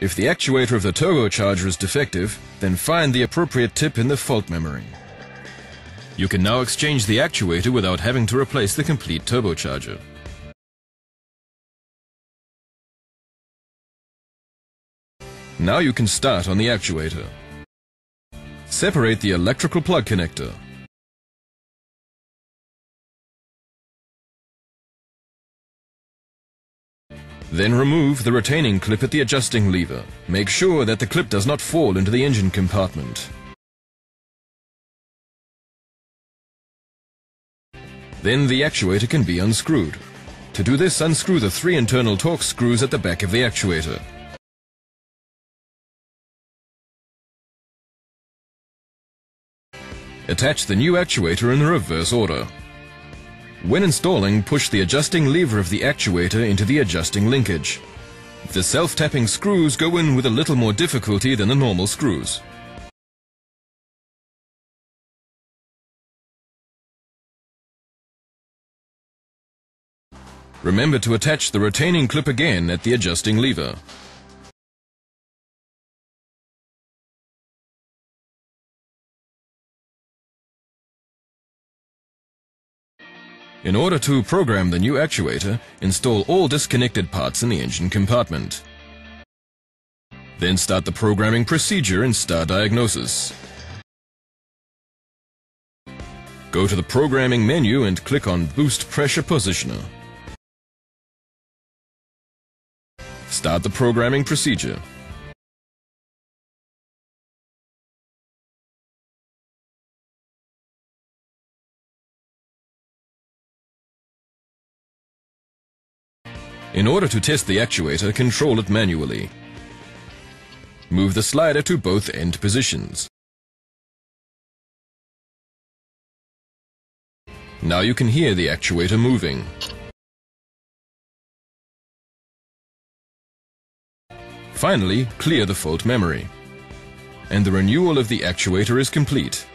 If the actuator of the turbocharger is defective, then find the appropriate tip in the fault memory. You can now exchange the actuator without having to replace the complete turbocharger. Now you can start on the actuator. Separate the electrical plug connector. Then remove the retaining clip at the adjusting lever. Make sure that the clip does not fall into the engine compartment. Then the actuator can be unscrewed. To do this, unscrew the three internal Torx screws at the back of the actuator. Attach the new actuator in the reverse order. When installing, push the adjusting lever of the actuator into the adjusting linkage. The self-tapping screws go in with a little more difficulty than the normal screws. Remember to attach the retaining clip again at the adjusting lever. In order to program the new actuator, install all disconnected parts in the engine compartment. Then start the programming procedure in Star Diagnosis. Go to the Programming menu and click on Boost Pressure Positioner. Start the programming procedure. In order to test the actuator, control it manually. Move the slider to both end positions. Now you can hear the actuator moving. Finally, clear the fault memory. And the renewal of the actuator is complete.